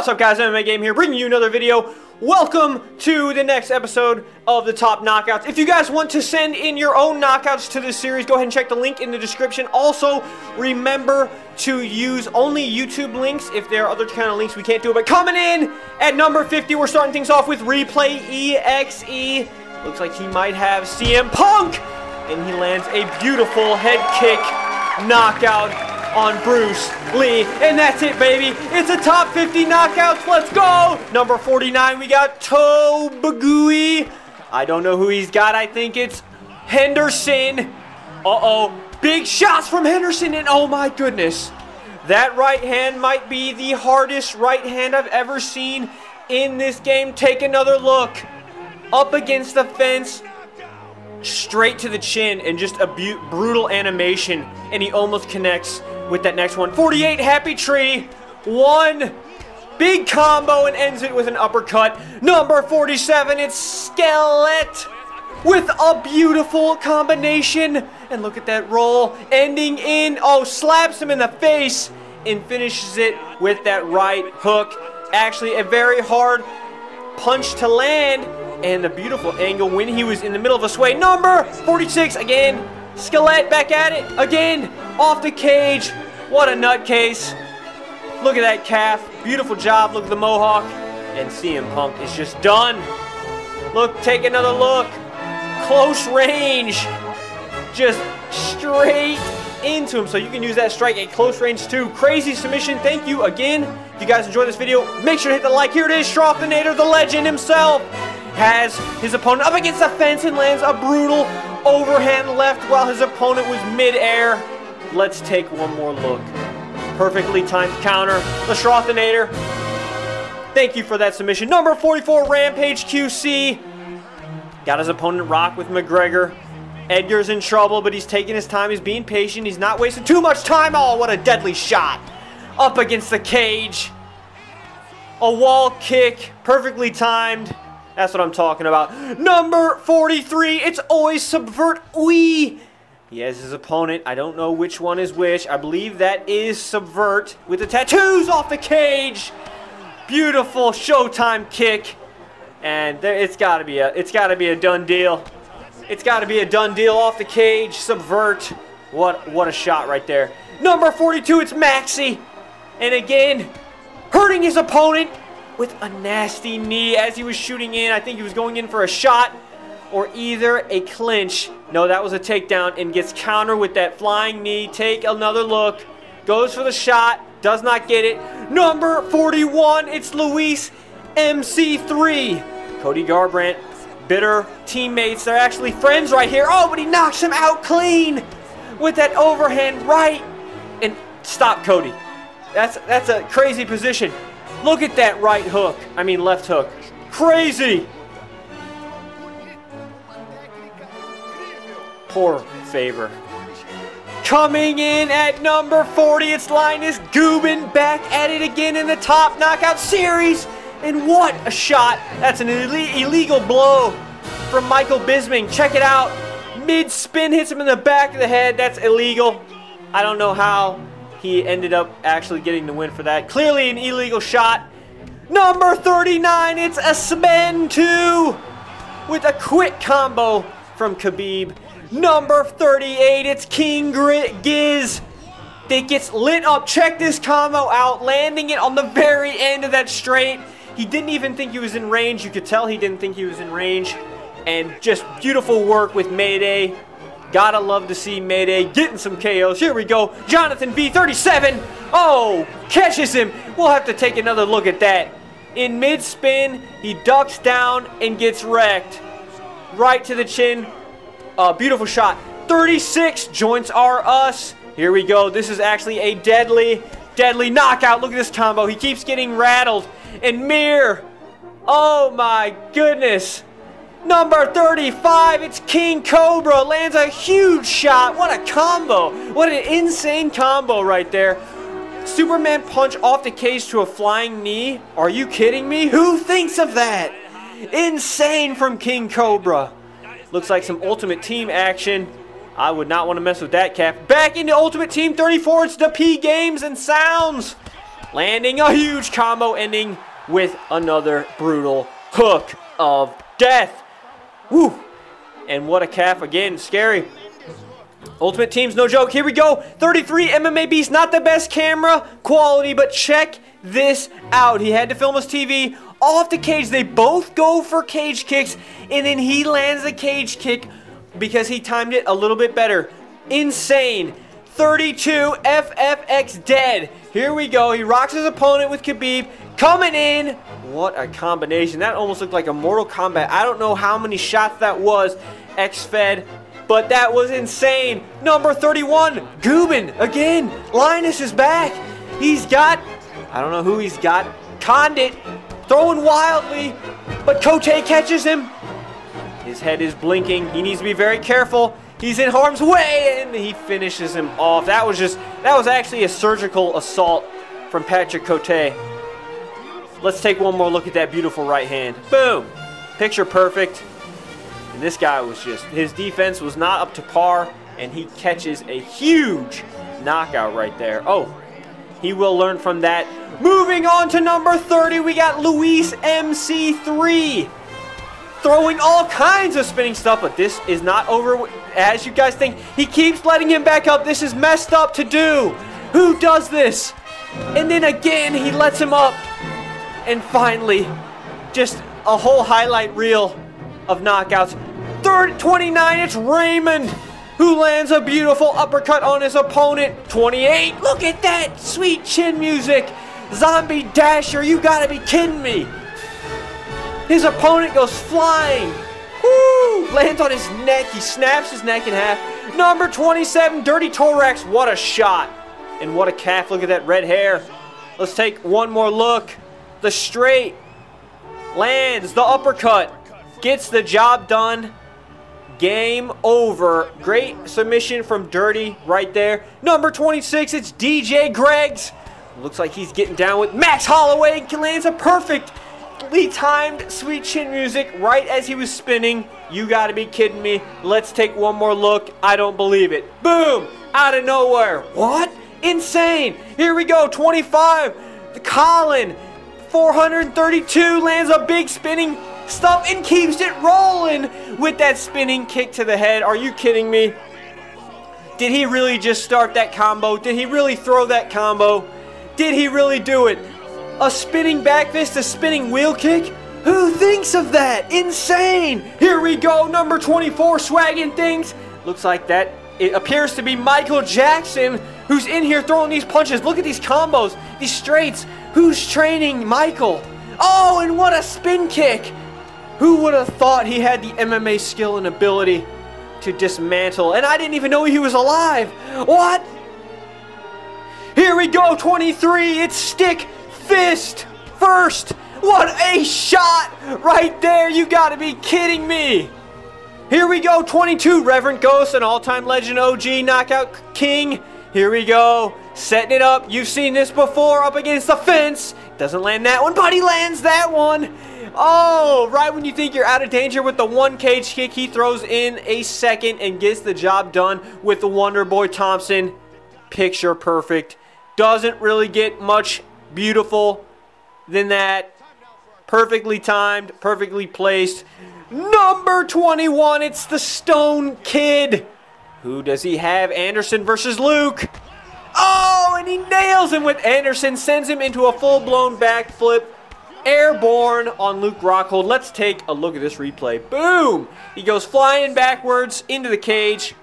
What's up guys, MMA Game here, bringing you another video. Welcome to the next episode of the Top Knockouts. If you guys want to send in your own knockouts to this series, go ahead and check the link in the description. Also, remember to use only YouTube links. If there are other kind of links, we can't do it. But coming in at number 50, we're starting things off with Replay EXE. Looks like he might have CM Punk. And he lands a beautiful head kick knockout on Bruce Lee. And that's it, baby. It's a top 50 knockouts. Let's go. Number 49, we got Tobagui. I don't know who he's got. I think it's Henderson. Uh-oh. Big shots from Henderson. And oh, my goodness. That right hand might be the hardest right hand I've ever seen in this game. Take another look. Up against the fence straight to the chin and just a brutal animation and he almost connects with that next one. 48 Happy Tree. One big combo and ends it with an uppercut. Number 47, it's Skeleton with a beautiful combination. And look at that roll ending in, oh, slaps him in the face and finishes it with that right hook. Actually, a very hard punch to land and a beautiful angle when he was in the middle of a sway. Number 46 again. Skeleton back at it again off the cage. What a nutcase. Look at that calf. Beautiful job. Look at the mohawk. And CM Punk is just done. Look, take another look. Close range. Just straight into him. So you can use that strike at close range too. Crazy submission. Thank you again. If you guys enjoyed this video, make sure to hit the like. Here it is, Strothinator, the legend himself, has his opponent up against the fence and lands a brutal overhand left while his opponent was mid-air. Let's take one more look. Perfectly timed counter. The Strothinator. Thank you for that submission. Number 44, Rampage QC. Got his opponent rock with McGregor. Edgar's in trouble, but he's taking his time. He's being patient. He's not wasting too much time. Oh, what a deadly shot. Up against the cage. A wall kick. Perfectly timed. That's what I'm talking about. Number 43. It's always Subvert Uy. He has his opponent. I don't know which one is which. I believe that is Subvert with the tattoos off the cage. Beautiful Showtime kick. And there, it's got to be a it's got to be a done deal. It's got to be a done deal off the cage. Subvert. What, what a shot right there. Number 42, it's Maxi. And again, hurting his opponent with a nasty knee as he was shooting in. I think he was going in for a shot or either a clinch. No, that was a takedown and gets counter with that flying knee. Take another look. Goes for the shot. Does not get it. Number 41, it's Luis MC3. Cody Garbrandt bitter teammates. They're actually friends right here. Oh, but he knocks him out clean with that overhand right. And stop Cody. That's, that's a crazy position. Look at that right hook. I mean left hook. Crazy. Poor favor. Coming in at number 40, it's Linus Gubin back at it again in the top knockout series. And what a shot. That's an Ill illegal blow from Michael Bisping. Check it out. Mid spin hits him in the back of the head. That's illegal. I don't know how he ended up actually getting the win for that. Clearly an illegal shot. Number 39, it's Asman 2 with a quick combo from Khabib. Number 38, it's King Grit Giz that gets lit up. Check this combo out, landing it on the very end of that straight. He didn't even think he was in range. You could tell he didn't think he was in range. And just beautiful work with Mayday. Gotta love to see Mayday getting some KOs. Here we go. Jonathan V37. Oh, catches him. We'll have to take another look at that. In mid-spin, he ducks down and gets wrecked. Right to the chin. Uh, beautiful shot. 36 joints are us. Here we go. This is actually a deadly, deadly knockout. Look at this combo. He keeps getting rattled. And Mir, oh my goodness. Number 35, it's King Cobra. Lands a huge shot. What a combo. What an insane combo right there. Superman punch off the cage to a flying knee. Are you kidding me? Who thinks of that? Insane from King Cobra. Looks like some Ultimate Team action. I would not want to mess with that cap. Back into Ultimate Team 34. It's the P Games and Sounds. landing a huge combo, ending with another brutal hook of death. Woo! And what a calf again, scary. Ultimate Team's no joke. Here we go. 33 MMA Beast, not the best camera quality, but check this out. He had to film his TV off the cage. They both go for cage kicks, and then he lands the cage kick because he timed it a little bit better. Insane. 32 FFX dead. Here we go. He rocks his opponent with Khabib. Coming in. What a combination. That almost looked like a Mortal Kombat. I don't know how many shots that was. X-Fed. But that was insane. Number 31. Gubin. Again. Linus is back. He's got... I don't know who he's got. Condit. Throwing wildly. But Cote catches him. His head is blinking. He needs to be very careful. He's in harm's way, and he finishes him off. That was just, that was actually a surgical assault from Patrick Cote. Let's take one more look at that beautiful right hand. Boom! Picture perfect. And this guy was just, his defense was not up to par, and he catches a huge knockout right there. Oh, he will learn from that. Moving on to number 30, we got Luis MC3 throwing all kinds of spinning stuff, but this is not over as you guys think. He keeps letting him back up. This is messed up to do. Who does this? And then again, he lets him up. And finally, just a whole highlight reel of knockouts. Third 29, it's Raymond who lands a beautiful uppercut on his opponent. 28, look at that sweet chin music. Zombie Dasher, you gotta be kidding me. His opponent goes flying. Woo! Lands on his neck. He snaps his neck in half. Number 27, Dirty Thorax. What a shot. And what a calf. Look at that red hair. Let's take one more look. The straight lands the uppercut. Gets the job done. Game over. Great submission from Dirty right there. Number 26, it's DJ Greggs. Looks like he's getting down with Max Holloway. Lands a perfect perfectly timed sweet chin music right as he was spinning. You gotta be kidding me. Let's take one more look. I don't believe it. Boom! Out of nowhere. What? Insane. Here we go. 25. The Colin. 432 lands a big spinning stuff and keeps it rolling with that spinning kick to the head. Are you kidding me? Did he really just start that combo? Did he really throw that combo? Did he really do it? A spinning back fist, a spinning wheel kick? Who thinks of that? Insane! Here we go, number 24, swagging things. Looks like that. It appears to be Michael Jackson who's in here throwing these punches. Look at these combos, these straights. Who's training Michael? Oh, and what a spin kick! Who would have thought he had the MMA skill and ability to dismantle? And I didn't even know he was alive. What? Here we go, 23. It's Stick fist first. What a shot right there. You got to be kidding me. Here we go, 22, Reverend Ghost, an all-time legend OG knockout king. Here we go, setting it up. You've seen this before, up against the fence. Doesn't land that one, but he lands that one. Oh, right when you think you're out of danger with the one cage kick, he throws in a second and gets the job done with the Wonder Boy Thompson. Picture perfect. Doesn't really get much beautiful than that. Perfectly timed, perfectly placed. Number 21, it's the Stone Kid. Who does he have? Anderson versus Luke. Oh, and he nails him with Anderson, sends him into a full-blown backflip. Airborne on Luke Rockhold. Let's take a look at this replay. Boom! He goes flying backwards into the cage.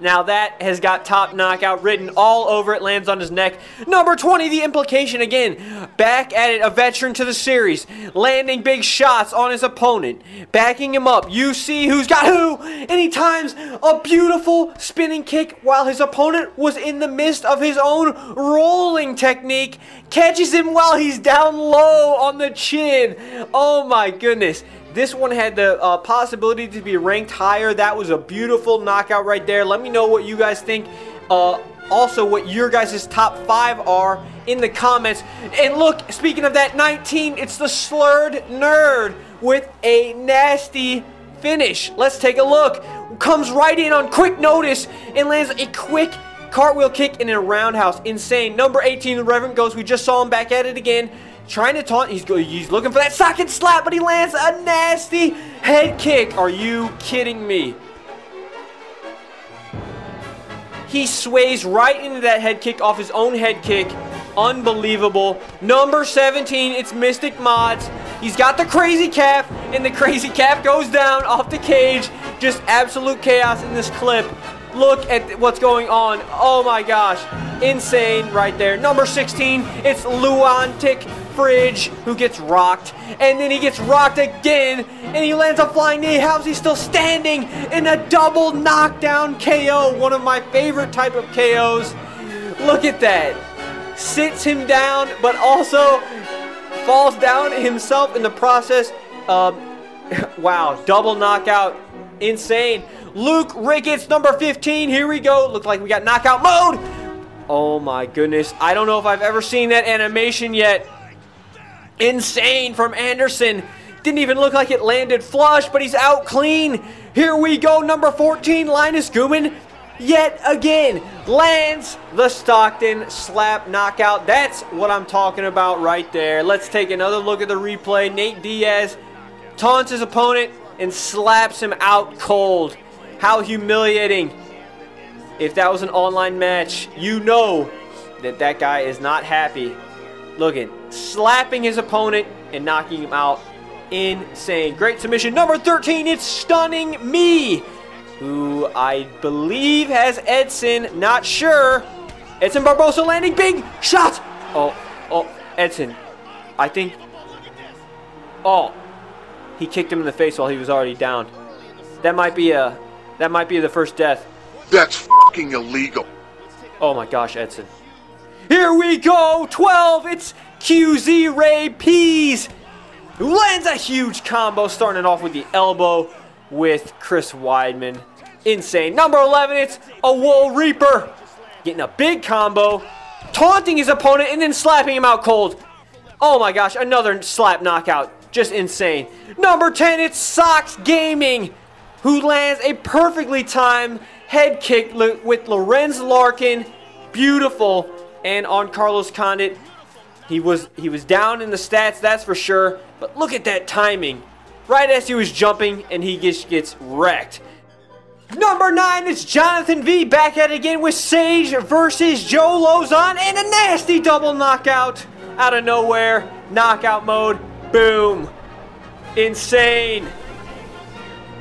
Now that has got top knockout written all over it, lands on his neck. Number 20, the implication again. Back at it, a veteran to the series, landing big shots on his opponent, backing him up. You see who's got who, and he times a beautiful spinning kick while his opponent was in the midst of his own rolling technique, catches him while he's down low on the chin. Oh my goodness. This one had the uh, possibility to be ranked higher. That was a beautiful knockout right there. Let me know what you guys think. Uh, also, what your guys' top five are in the comments. And look, speaking of that, 19, it's the Slurred Nerd with a nasty finish. Let's take a look. Comes right in on quick notice and lands a quick cartwheel kick, and a roundhouse. Insane. Number 18, the Reverend Ghost. We just saw him back at it again. Trying to taunt. He's, he's looking for that socket slap, but he lands a nasty head kick. Are you kidding me? He sways right into that head kick off his own head kick. Unbelievable. Number 17, it's Mystic Mods. He's got the crazy calf, and the crazy calf goes down off the cage. Just absolute chaos in this clip. Look at what's going on. Oh my gosh. Insane right there. Number 16, it's Luantic Fridge who gets rocked. And then he gets rocked again. And he lands a flying knee. How's he still standing in a double knockdown KO? One of my favorite type of KOs. Look at that. Sits him down, but also falls down himself in the process. Um, wow, double knockout. Insane. Luke Ricketts, number 15. Here we go. Looks like we got knockout mode. Oh my goodness. I don't know if I've ever seen that animation yet. Insane from Anderson. Didn't even look like it landed flush, but he's out clean. Here we go, number 14, Linus Gooman. Yet again, lands the Stockton slap knockout. That's what I'm talking about right there. Let's take another look at the replay. Nate Diaz taunts his opponent and slaps him out cold. How humiliating. If that was an online match, you know that that guy is not happy. Looking, slapping his opponent and knocking him out. Insane. Great submission. Number 13, it's Stunning Me, who I believe has Edson. Not sure. Edson Barbosa landing big shot. Oh, oh, Edson. I think. Oh, he kicked him in the face while he was already down. That might be a. That might be the first death. That's fucking illegal. Oh my gosh, Edson. Here we go, 12, it's QZ Ray Pease. Lands a huge combo, starting it off with the elbow with Chris Weidman. Insane. Number 11, it's a Wool Reaper. Getting a big combo, taunting his opponent, and then slapping him out cold. Oh my gosh, another slap knockout. Just insane. Number 10, it's Sox Gaming, who lands a perfectly timed head kick with Lorenz Larkin. Beautiful. And on Carlos Condit, he was he was down in the stats, that's for sure. But look at that timing. Right as he was jumping, and he just gets wrecked. Number 9 is Jonathan V back at it again with Sage versus Joe Lauzon and a nasty double knockout out of nowhere. Knockout mode. Boom. Insane.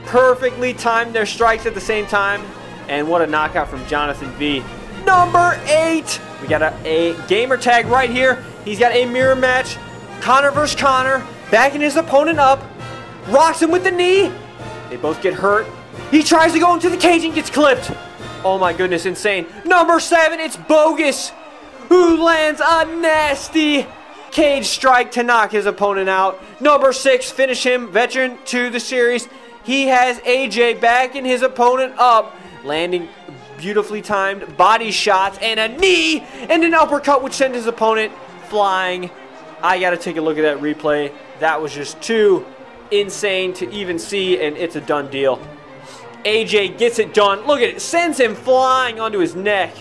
Perfectly timed their strikes at the same time. And what a knockout from Jonathan V. Number 8. We got a, a gamer tag right here. He's got a mirror match. Conor versus Conor. Backing his opponent up. Rocks him with the knee. They both get hurt. He tries to go into the cage and gets clipped. Oh my goodness, insane. Number seven, it's Bogus, who lands a nasty cage strike to knock his opponent out. Number six, finish him, veteran to the series. He has AJ backing his opponent up, landing beautifully timed body shots and a knee and an uppercut, which sent his opponent flying. I got to take a look at that replay. That was just too insane to even see, and it's a done deal. AJ gets it done. Look at it. Sends him flying onto his neck.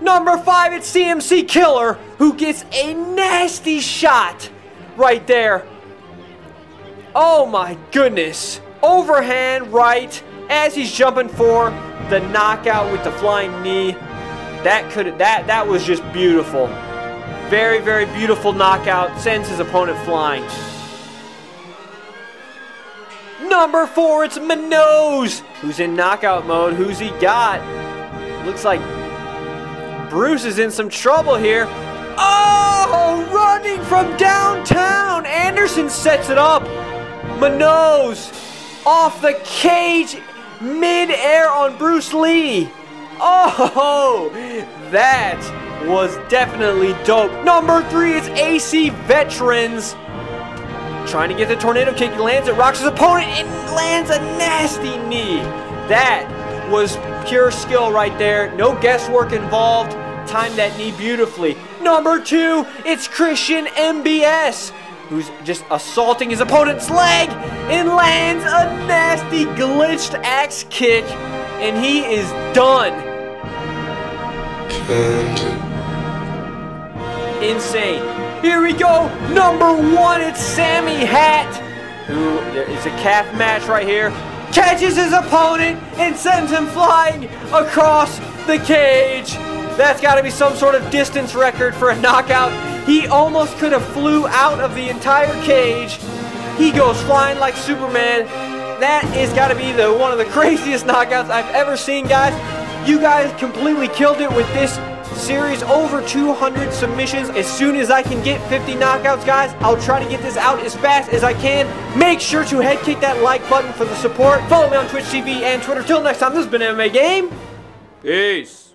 Number five, it's CMC Killer, who gets a nasty shot right there. Oh my goodness. Overhand right as he's jumping for the knockout with the flying knee. That could that that was just beautiful. Very, very beautiful knockout. Sends his opponent flying. Number four, it's Manoz, who's in knockout mode. Who's he got? Looks like Bruce is in some trouble here. Oh, running from downtown. Anderson sets it up. Manoz off the cage, mid-air on Bruce Lee. Oh, that was definitely dope. Number three is AC Veterans. Trying to get the tornado kick, he lands it, rocks his opponent, and lands a nasty knee. That was pure skill right there. No guesswork involved. Timed that knee beautifully. Number two, it's Christian MBS, who's just assaulting his opponent's leg and lands a nasty glitched axe kick, and he is done. Insane. Here we go. Number one, it's Sammy Hatt, who is a calf match right here. Catches his opponent and sends him flying across the cage. That's got to be some sort of distance record for a knockout. He almost could have flew out of the entire cage. He goes flying like Superman. That is got to be the one of the craziest knockouts I've ever seen, guys. You guys completely killed it with this series. Over 200 submissions. As soon as I can get 50 knockouts guys I'll try to get this out as fast as I can. Make sure to head kick that like button for the support. Follow me on Twitch TV and Twitter. Till next time this has been MMA Game. Peace